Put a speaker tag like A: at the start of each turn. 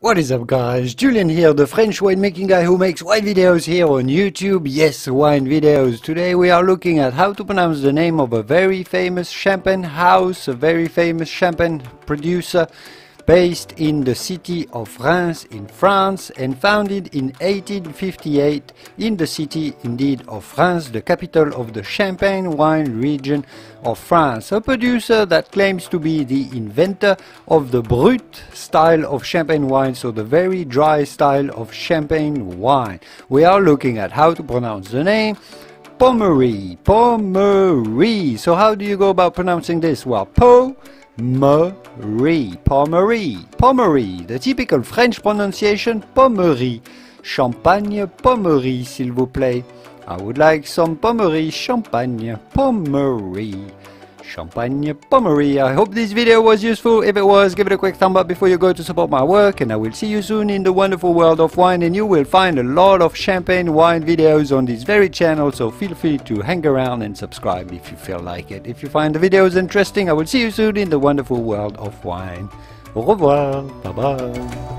A: What is up guys, Julien here, the French winemaking guy who makes wine videos here on YouTube, yes, wine videos. Today we are looking at how to pronounce the name of a very famous champagne house, a very famous champagne producer based in the city of Reims in France and founded in 1858 in the city indeed of Reims, the capital of the Champagne wine region of France. A producer that claims to be the inventor of the brut style of champagne wine, so the very dry style of champagne wine. We are looking at how to pronounce the name. Pommery, Pommery. So how do you go about pronouncing this? Well, Po Pommery, Pommery, Pommery, the typical French pronunciation, Pommery. Champagne, Pommery, s'il vous plaît. I would like some Pommery, Champagne, Pommery. Champagne Pommery. I hope this video was useful. If it was, give it a quick thumb up before you go to support my work. And I will see you soon in the wonderful world of wine. And you will find a lot of champagne wine videos on this very channel. So feel free to hang around and subscribe if you feel like it. If you find the videos interesting, I will see you soon in the wonderful world of wine. Au revoir. Bye bye.